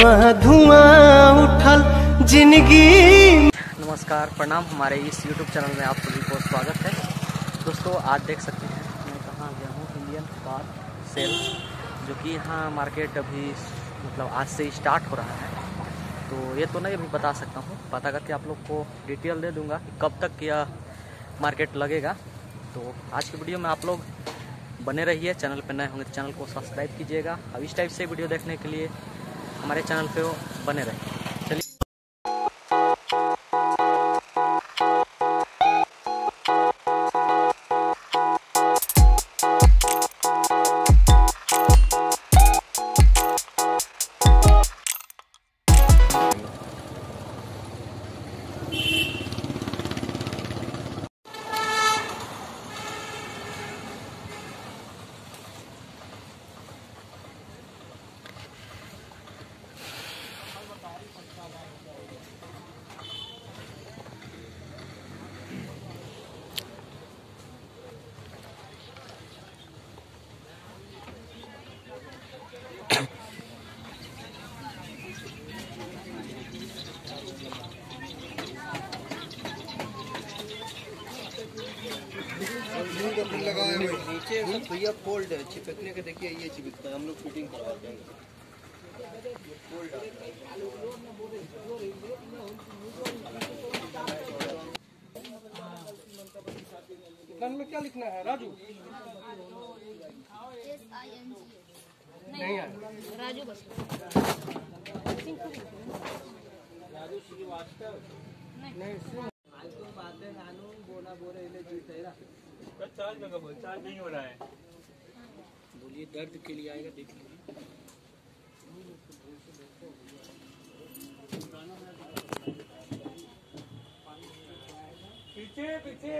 धुआँ धुआँ उठल ज़िंदगी। नमस्कार, प्रणाम। हमारे इस YouTube चैनल में आप सभी को स्वागत है। दोस्तों आज देख सकते हैं, मैं कहाँ गया हूँ? इंडियन कार सेल जो कि यहाँ मार्केट अभी मतलब आज से स्टार्ट हो रहा है। तो ये तो नहीं, अभी बता सकता हूँ। पता करके आप लोग को डिटेल दे दूँगा कि कब तक यह मार्केट लगेगा। तो आज की वीडियो में आप लोग बने रहिए। चैनल पर नए होंगे तो चैनल को सब्सक्राइब कीजिएगा। अब इस टाइप से वीडियो देखने के लिए हमारे चैनल पर बने रहिए। नीचे भैया फोल्ड है चिपकने के देखिए ये चिपकता है हम लोग फिटिंग करवाते हैं में क्या लिखना है राजू? नहीं है राजू बस। बोलिए दर्द के लिए आएगा देख लीजिए। पीछे पीछे।